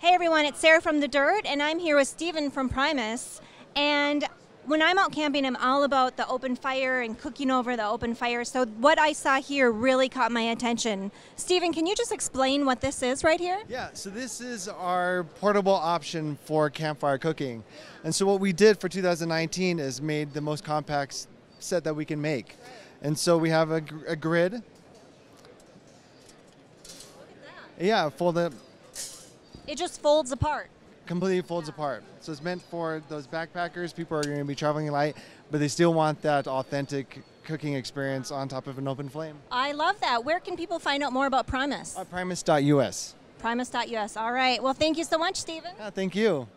Hey everyone, it's Sarah from The Dyrt, and I'm here with Steven from Primus. And when I'm out camping, I'm all about the open fire and cooking over the open fire. So what I saw here really caught my attention. Steven, can you just explain what this is right here? Yeah, so this is our portable option for campfire cooking. And so what we did for 2019 is made the most compact set that we can make. And so we have a, gr- a grid. Yeah, fold it It just folds apart. completely folds apart. So it's meant for those backpackers, people are going to be traveling light, but they still want that authentic cooking experience on top of an open flame. I love that. Where can people find out more about Primus? Uh, Primus.us. Primus.us. All right. Well, thank you so much, Steven. Yeah, thank you.